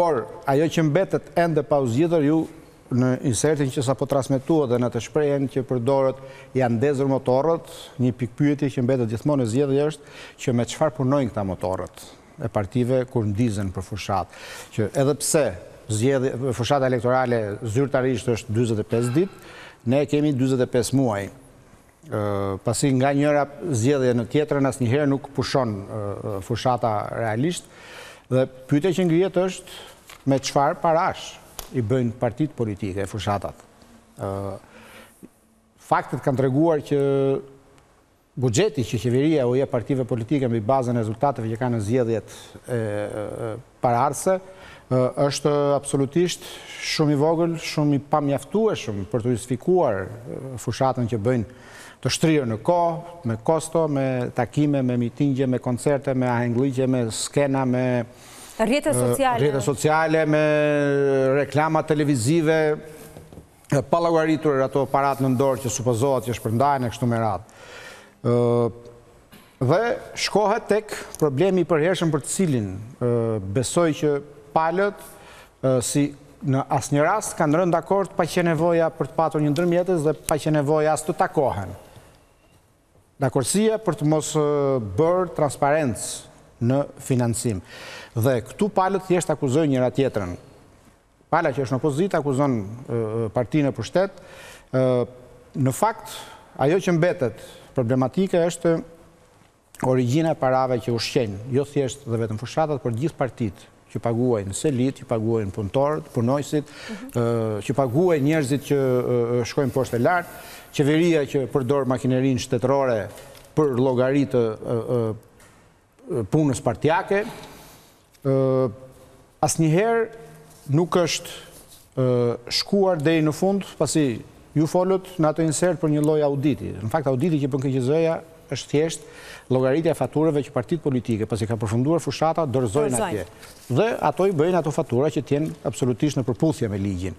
Por, ajo që mbetet ende pa u zgjidhur ju në insertin që sapo transmetuat dhe në të shprehjen që përdorët janë ndezur motorët, një pikëpyetje që mbetet gjithmonë e zgjedhur është që me çfarë punojnë këta motorët e partive kur ndizen për fushatë, që edhe pse zgjedhja, fushata elektorale zyrtarisht është dyzet e pesë ditë, ne kemi dyzet e pesë muaj. pasi nga njëra zgjedhje në tjetrën asnjëherë nuk pushon fushata realisht dhe pyetja që ngrihet është me çfarë parash i bëjnë partitë politike fushatat. Faktet kanë treguar që buxheti që qeveria u jep partive politike mbi bazën e rezultateve që kanë në zgjedhjet e paraardhëse, është absolutisht shumë i vogël, shumë i pamjaftueshëm për të justifikuar fushatën që bëjnë të shtrirë në kohë, me kosto, me takime, me mitingje, me koncerte, me ahengllëqe, me skena, me rrjete sociale, me reklama televizive. pa llogaritur ato paratë nën dorë që supozohet që shpërndahen e kështu me radhë. Dhe shkohet tek problemi i përhershëm për të cilin besoj që palët si në asnjë rast kanë rënë dakord pa qenë nevoja për të patur një ndërmjetës dhe pa qenë nevoja as të takohen. Dakordësia për të mos bërë transparencë në financim. Dhe këtu palët thjesht akuzojnë njëra-tjetrën. Pala që është në opozitë akuzon partinë në pushtet. Në fakt, ajo që mbetet problematike është origjina e parave që ushqejnë, jo thjesht dhe vetëm fushatat, por gjithë partitë që paguajnë selitë, që paguajnë punëtorët, punonjësit, mhm. që paguajnë njerëzit që shkojnë poshtë e lart, qeveria që përdor makinerinë shtetërore për llogari të punës partiake, asnjëherë nuk është shkuar deri në fund, pasi ju folët në ato inserte për një lloj auditi. Në fakt, auditi që bën KQZ-ja është thjesht llogaritja e faturave që partitë politike, pasi ka përfunduar fushata, dorëzojnë atje. Dhe ato i bëjnë ato fatura që të jenë absolutisht në përputhje me ligjin.